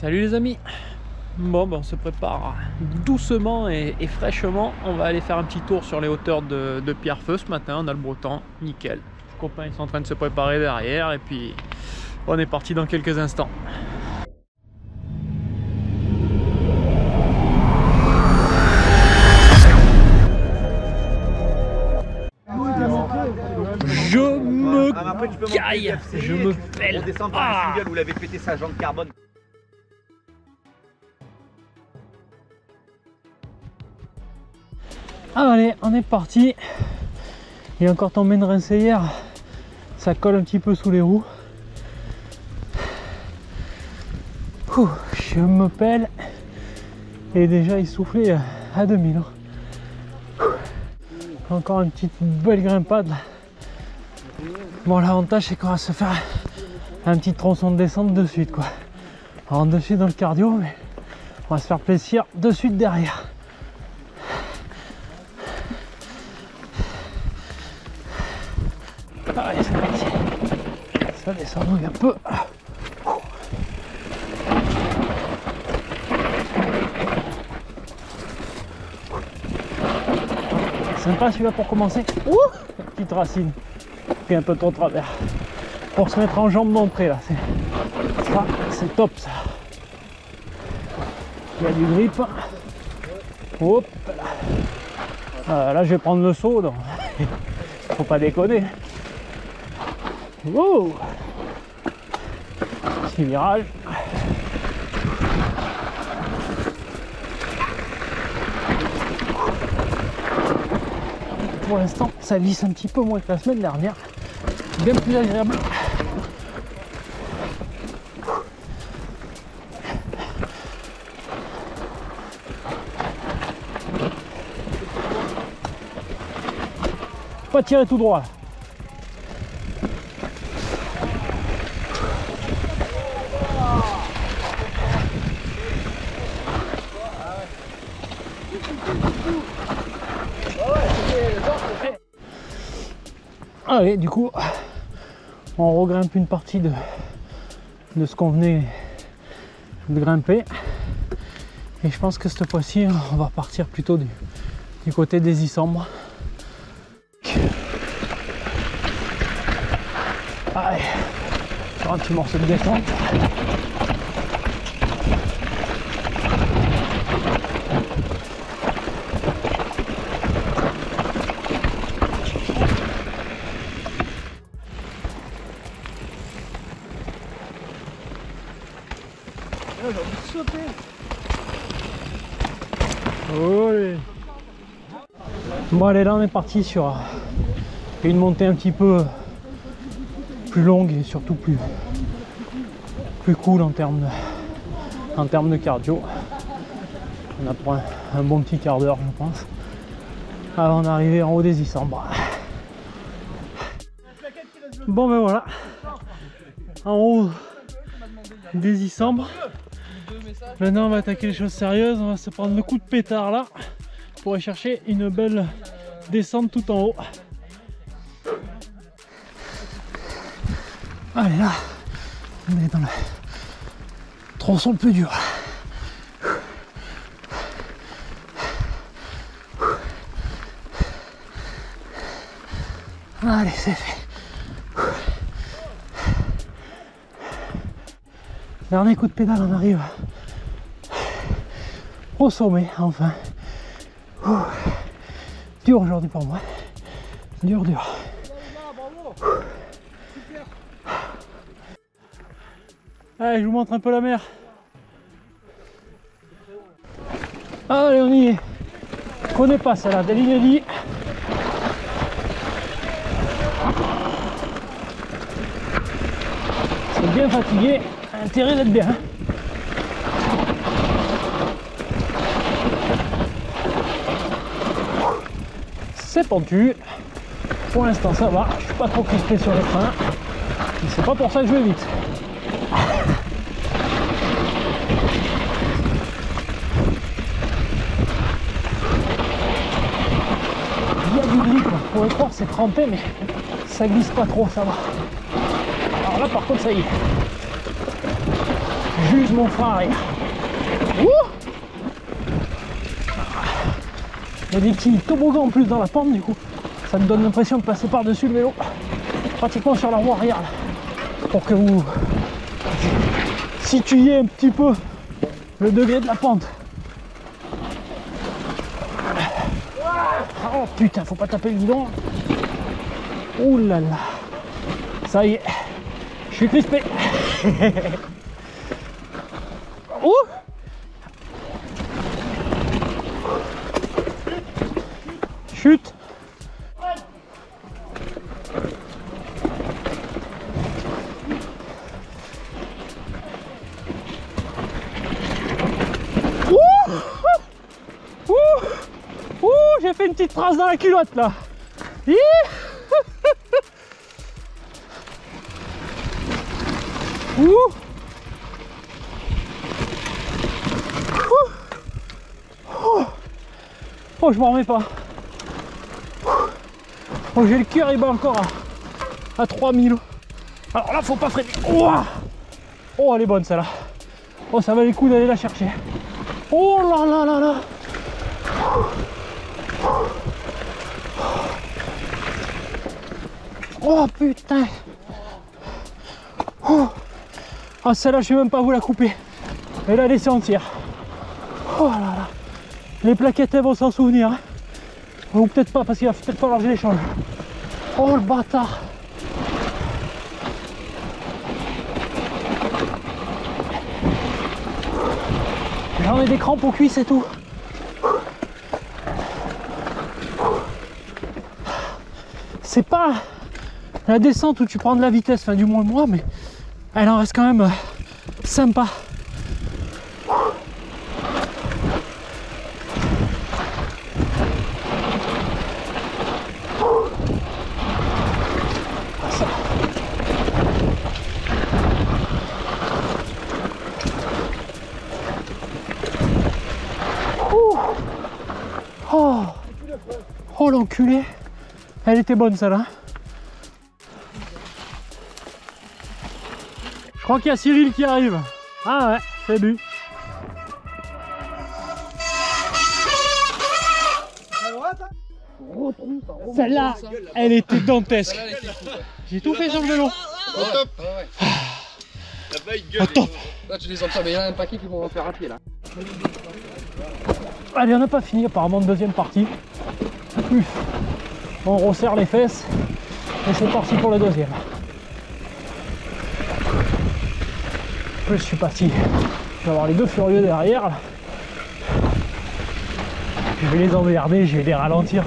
Salut les amis Bon, ben on se prépare doucement et, et, fraîchement. On va aller faire un petit tour sur les hauteurs de, de Pierrefeu ce matin. On a le beau temps, nickel. Les copains ils sont en train de se préparer derrière et puis on est parti dans quelques instants. Je me caille, je me pèle. On descend par Ah. le single où il avait pété sa jambe carbone. Ah, allez, on est parti. Il est encore tombé une rincée hier. Ça colle un petit peu sous les roues. Je me pèle. Et déjà essoufflé à 2000. hein. Ouh. Encore une petite belle grimpade là. Bon, l'avantage c'est qu'on va se faire un petit tronçon de descente de suite quoi. Rentre de suite dans le cardio, mais on va se faire plaisir de suite derrière. Celui-là pour commencer. Petite racine. Puis un peu trop travers. Pour se mettre en jambe d'entrée là. C'est ça, c'est top ça. Il y a du grip. Hop là. Là je vais prendre le saut. Donc. Faut pas déconner. Wow Petit virage. Pour l'instant, ça glisse un petit peu moins que la semaine dernière. Bien plus agréable. Pas tirer tout droit. Allez, du coup, on regrimpe une partie de, ce qu'on venait de grimper. Et je pense que cette fois-ci, on va partir plutôt du, côté des Isambres. Allez, un petit morceau de Bon allez là on est parti sur une montée un petit peu plus longue et surtout plus plus cool en termes de, en termes de cardio. On a pour un, un bon petit quart d'heure je pense avant d'arriver en haut des Isambres. Bon ben voilà en haut des Isambres. Maintenant, on va attaquer les choses sérieuses. On va se prendre le coup de pétard là pour aller chercher une belle descente tout en haut. Allez, là, on est dans le tronçon le plus dur. Allez, c'est fait. Dernier coup de pédale, on arrive au sommet, enfin. Dur aujourd'hui pour moi. Dur, dur. Allez, je vous montre un peu la mer. Allez, on y est. Je connais pas celle-là, de l'inédit. C'est bien fatigué, intérêt d'être bien. C'est pentu. Pour l'instant ça va, je suis pas trop crispé sur le frein. Mais c'est pas pour ça que je vais vite. Il y a du grip, pour le croire c'est trempé mais ça glisse pas trop, ça va. Alors là par contre ça y est. J'use mon frein arrière. Ouh Il y a des petits toboggans en plus dans la pente du coup. Ça me donne l'impression de passer par-dessus le vélo. Pratiquement sur la roue arrière. là. Pour que vous situiez un petit peu le degré de la pente. Oh putain, faut pas taper le guidon. Ouh là là. Ça y est. Je suis crispé. J'ai fait une petite trace dans la culotte là Ouh Oh, je m'en remets pas. Oh, j'ai le cœur, il bat encore à, à 3000. Alors là, faut pas freiner. Ouah oh, elle est bonne celle-là. Oh, ça va les coups d'aller la chercher. Oh là là là là. Oh putain. Oh. Ah, celle-là, je sais même pas vous la couper. Et la laisser entière. Oh là là. Les plaquettes, vont s'en souvenir. hein. Ou peut-être pas, parce qu'il va peut-être falloir que je les. Oh le bâtard J'en ai des crampes aux cuisses et tout. C'est pas la descente où tu prends de la vitesse, enfin du moins moi, mais elle en reste quand même euh, sympa. Oh, oh l'enculé. Elle était bonne celle-là. Crois qu'il y a Cyril qui arrive. Ah ouais, c'est lui. Celle-là, elle était dantesque. J'ai tout fait sur le vélo. Au top Au top. Là, tu les entends, mais il y en a un paquet qui vont en faire à pied là. Allez, on n'a pas fini apparemment de deuxième partie. Uf. On resserre les fesses et c'est parti pour le deuxième. Je suis parti. Je vais avoir les deux furieux derrière. Je vais les emmerder, je vais les ralentir.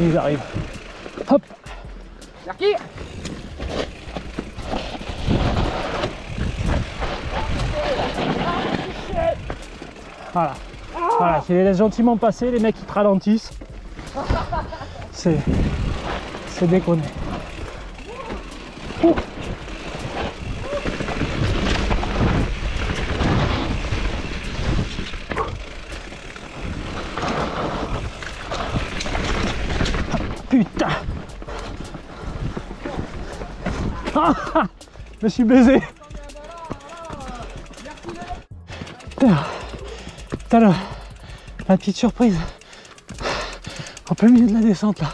Ils arrivent. Hop Yarki Voilà. Voilà, laisses gentiment passer, les mecs ils te ralentissent. C'est. C'est déconné. Putain ah Je me suis baisé La, petite surprise en plein milieu de la descente là.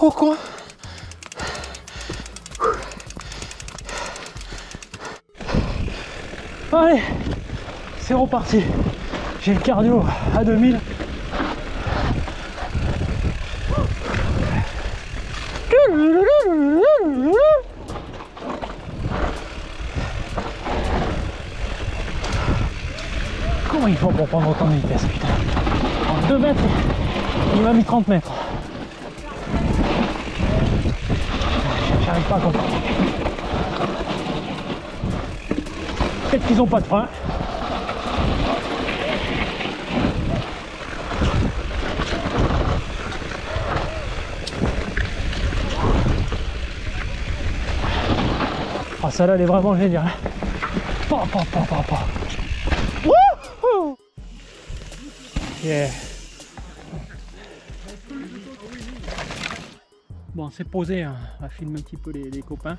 Oh quoi Allez, c'est reparti. J'ai le cardio à 2000. Comment il faut pour prendre autant de vitesse, putain En 2 mètres, il m'a mis 30 mètres. J'arrive pas à comprendre. Peut-être qu'ils ont pas de frein. Ah, celle-là, elle est vraiment géniale. Pa, pa, pa, Yeah. Bon, c'est posé, hein. on va filmer un petit peu les, les copains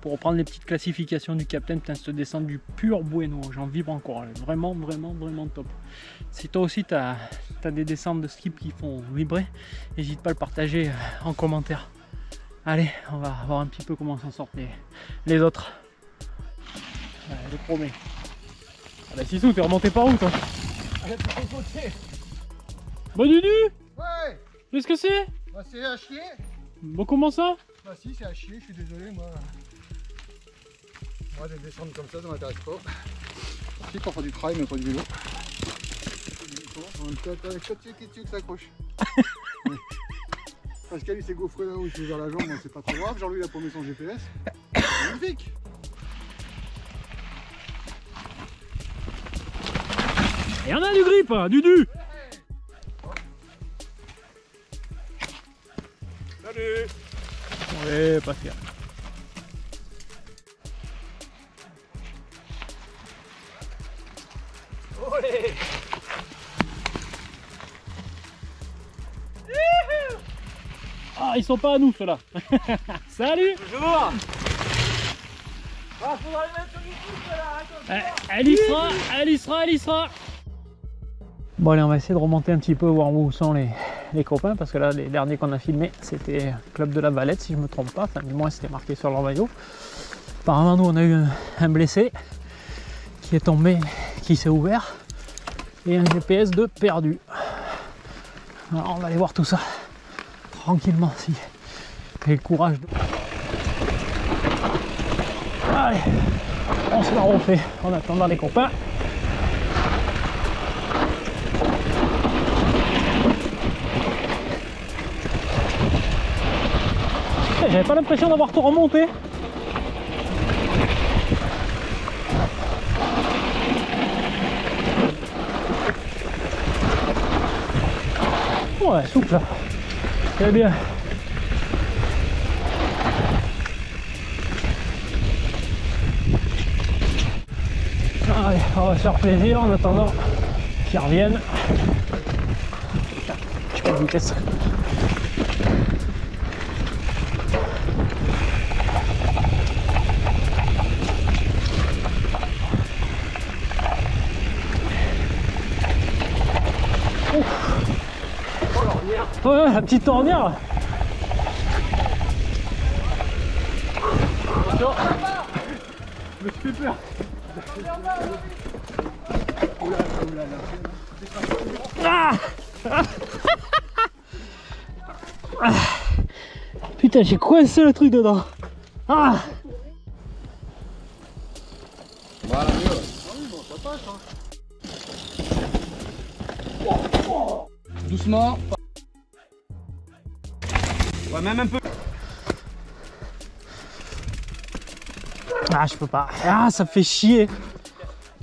pour reprendre les petites classifications du capitaine. Putain, cette descente du pur bueno, j'en vibre encore. là. Vraiment, vraiment, vraiment top. Si toi aussi tu as, des descentes de skip qui font vibrer, n'hésite pas à le partager euh, en commentaire. Allez, on va voir un petit peu comment s'en sortent les, les autres. Ouais, je promets. Ah bah Sissou, t'es remonté par où toi? Bon Dudu Ouais Qu'est-ce que c'est Bah c'est à chier Bon comment ça Bah si c'est à chier, je suis désolé moi. Moi des descentes comme ça ça m'intéresse pas. Si pour faire du trail mais pas du vélo. Avec 4 pieds qui dessus que s'accroche. Pascal il s'est gaufré là où il s'est ouvert la jambe, mais c'est pas trop grave, Jean-Louis il a paumé son GPS. Magnifique Et on a du grip, hein, Dudu Salut Ouais, pas fier. Ah, ils sont pas à nous, ceux-là. Salut. Bonjour. Eh, Elle y sera, elle y sera, elle y sera. Bon allez, on va essayer de remonter un petit peu, voir où sont les, les copains, parce que là, les derniers qu'on a filmés, c'était Club de la Valette, si je me trompe pas, enfin du moins c'était marqué sur leur maillot. Apparemment, nous, on a eu un, blessé qui est tombé, qui s'est ouvert, et un GPS de perdu. Alors, on va aller voir tout ça tranquillement, si j'ai le courage de... Allez, on se la refait en attendant les copains. J'avais pas l'impression d'avoir tout remonté. Ouais, souple. Très bien. Allez, on va se faire plaisir en attendant qu'ils reviennent. Je suis pas de vitesse. Ouais, la petite ornière. Attention. Je me suis fait peur. Ah Ah. Putain, j'ai coincé le truc dedans. Ah je peux pas. Ah, ça fait chier.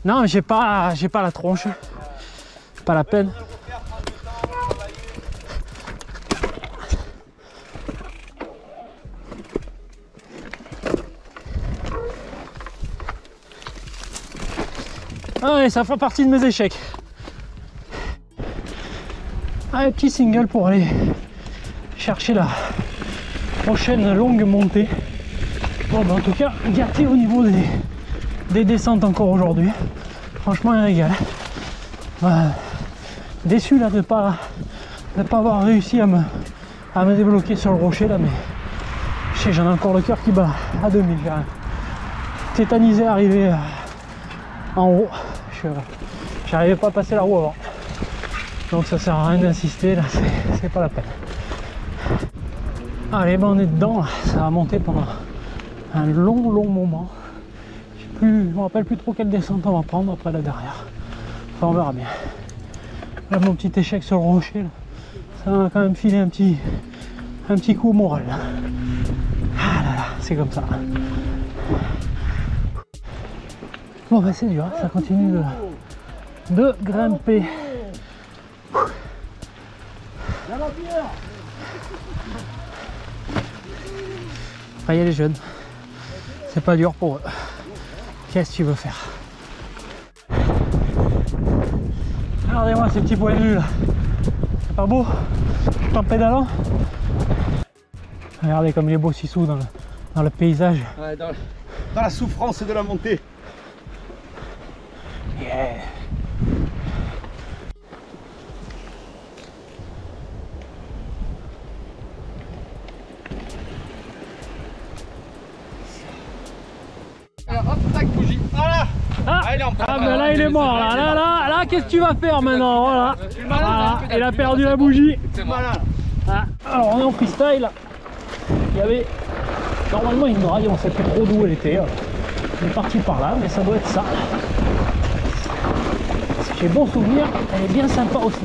Non, j'ai pas, j'ai pas la tronche. Pas la peine. Ah ouais, ça fait partie de mes échecs. Ah, un petit single pour aller chercher la prochaine longue montée. Bon, en tout cas, gâté au niveau des, des descentes encore aujourd'hui. Franchement, un régal. Déçu là de pas de pas avoir réussi à me, à me débloquer sur le rocher là, mais je sais, j'en ai encore le cœur qui bat à 2000. J'ai un tétanisé à arriver euh, en haut. Je j'arrivais pas à passer la roue avant. Donc ça sert à rien d'insister là, c'est- pas la peine. Allez, ben on est dedans, ça va monter pendant un long, long moment. Je je me rappelle plus trop quelle descente on va prendre après la derrière. Enfin, on verra bien. Là, mon petit échec sur le rocher, là, ça m'a quand même filé un petit, un petit coup au moral. Ah là là, c'est comme ça. Bon, bah c'est dur, hein, ça continue de, de grimper. Après, il y a les jeunes. C'est pas dur pour eux. Qu'est-ce que tu veux faire? Regardez-moi ces petits points de vue là. C'est pas beau? Tout en pédalant Regardez comme il est beau Sissou dans le, paysage. Dans, la souffrance de la montée. Yeah il est en ah ben là il est mort là, là, là, là qu'est-ce que tu vas faire maintenant Voilà, voilà. il a perdu la bougie. Ah, alors on est en freestyle. Il y avait normalement une drague, on sait plus trop d'où elle était. On est parti par là, mais ça doit être ça. Si j'ai bon souvenir, elle est bien sympa aussi.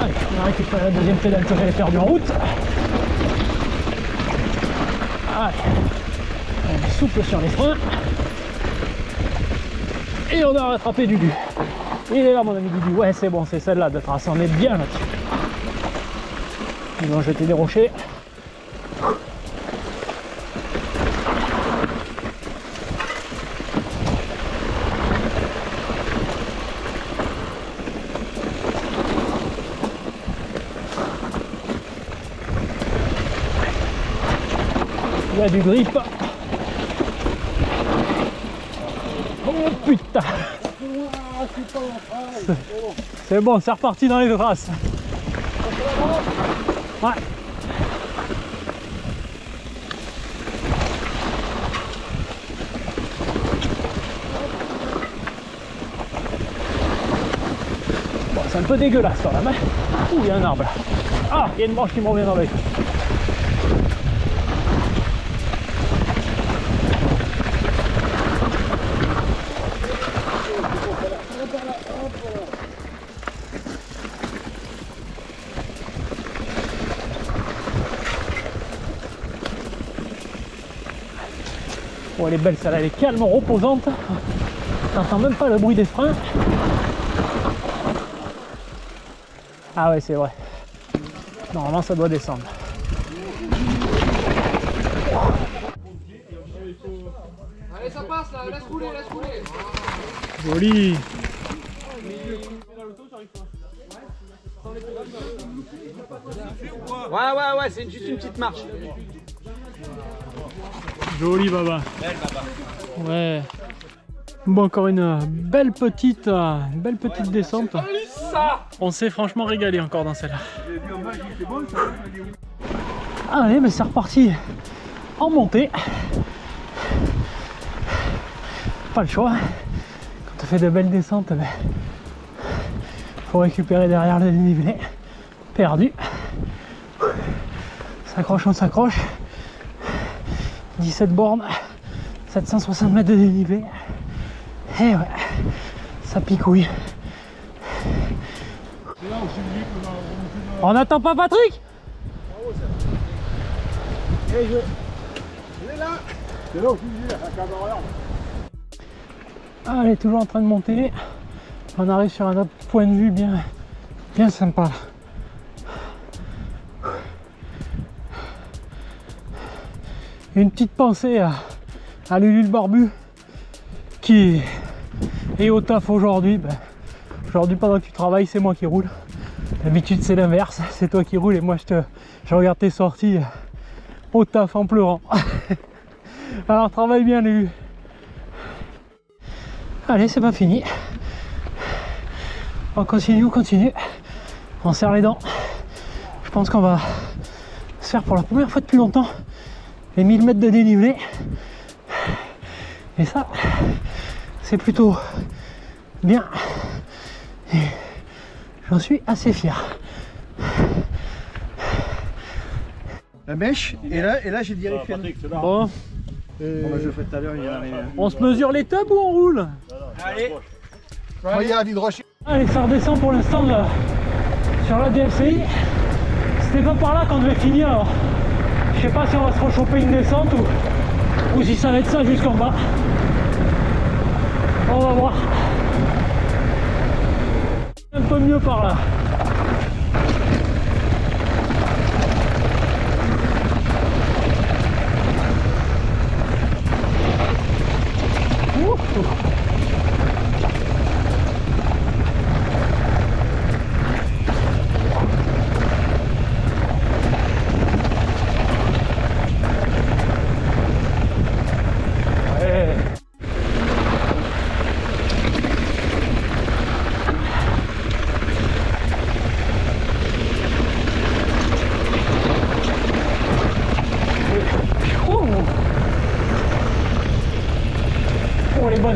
Allez, on a récupéré la deuxième pédale que j'avais perdue en route. Allez, on est souple sur les freins. Et on a rattrapé Dudu. Il est là mon ami Dudu. Ouais c'est bon, c'est celle-là de trace. On est bien là-dessus. Ils vont jeter des rochers. Du grip. Oh putain C'est- bon, c'est reparti dans les traces. Ouais. Bon, c'est un peu dégueulasse quand même. hein. Ouh, il y a un arbre. Ah, il y a une branche qui me revient dans l'œil. Oh, elle est belle celle-là, elle est calme, reposante. T'entends même pas le bruit des freins. Ah ouais, c'est vrai. Normalement, ça doit descendre. Allez, ça passe là, laisse rouler, laisse rouler. Joli. Ouais, ouais, ouais, c'est juste une petite marche. Joli baba. Ouais. Bon encore une euh, belle petite, euh, une belle petite descente. On s'est franchement régalé encore dans celle-là. Allez, mais c'est reparti en montée. Pas le choix. Quand on fait de belles descentes, ben, faut récupérer derrière le dénivelé. Perdu. S'accroche, on s'accroche. 17 bornes, 760 mètres de dénivelé. Et ouais, ça picouille. On n'attend pas Patrick Cabarrière. Ah, toujours en train de monter. On arrive sur un autre point de vue bien, bien sympa. Une petite pensée à, à Lulu le barbu qui est au taf aujourd'hui. Ben, aujourd'hui pendant que tu travailles c'est moi qui roule. D'habitude c'est l'inverse, c'est toi qui roules et moi je te je regarde tes sorties au taf en pleurant. Alors travaille bien Lulu. Allez, c'est pas fini. On continue, on continue. On serre les dents. Je pense qu'on va se faire pour la première fois depuis longtemps les 1000 mètres de dénivelé. Et ça, c'est plutôt bien. Et j'en suis assez fier. La mèche, et là, et là j'ai dit avec Bon, Bon, bah, je le fais tout à l'heure, il on se mesure les tubs ou on roule Allez, Regarde. Allez, ça redescend pour l'instant là, sur la DFCI. C'était pas par là qu'on devait finir alors. Sais pas si on va se rechoper une descente ou, ou si ça va être ça jusqu'en bas. On va voir. Un peu mieux par là.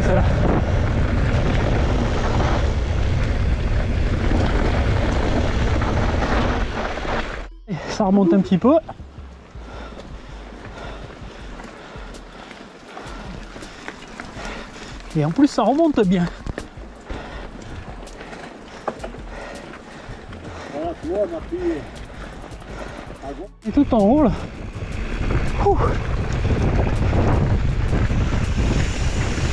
celle-là. Et Ça remonte un petit peu. Et en plus ça remonte bien. Et tout en haut là.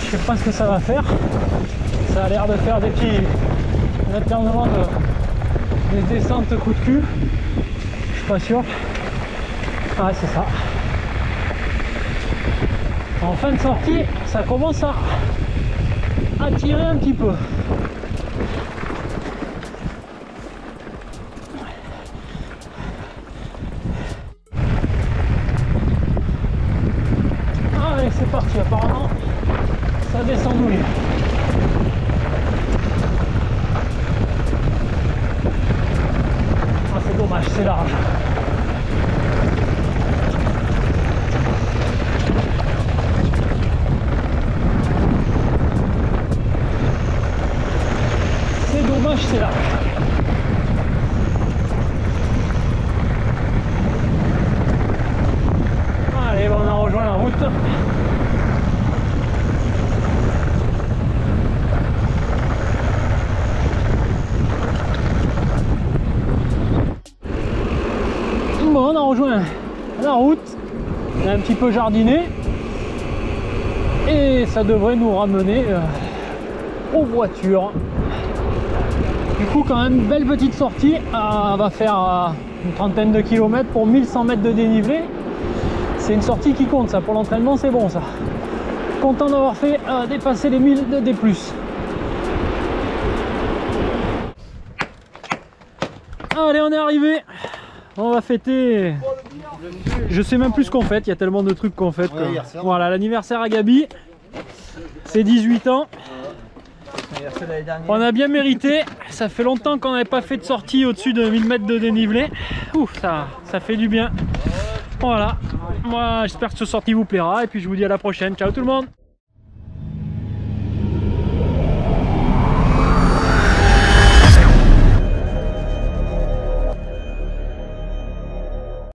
Je sais pas ce que ça va faire. Ça a l'air de faire des petits alternements de des descentes coup de cul. Pas sûr. Ah c'est ça. En fin de sortie, ça commence à, à tirer un petit peu. Ah, Allez, c'est parti, apparemment, ça descend douille. Ah, c'est dommage, c'est large. C'est dommage, c'est large. Allez, bon, on a rejoint la route. Bon, on a rejoint la route. On a un petit peu jardiné. Et ça devrait nous ramener euh, aux voitures. Du coup, quand même, belle petite sortie. Euh, on va faire euh, une trentaine de kilomètres pour 1100 mètres de dénivelé. C'est une sortie qui compte, ça. Pour l'entraînement, c'est bon, ça. Content d'avoir fait dépasser les 1000 de D+. Allez, on est arrivé. On va fêter. Je sais même plus ce qu'on fête, il y a tellement de trucs qu'on fête. Anniversaire. Voilà, l'anniversaire à Gabi. C'est 18 ans. On a bien mérité. Ça fait longtemps qu'on n'avait pas fait de sortie au-dessus de 1000 mètres de dénivelé. Ouf, ça, ça fait du bien. Voilà. Moi, j'espère que cette sortie vous plaira. Et puis, je vous dis à la prochaine. Ciao tout le monde.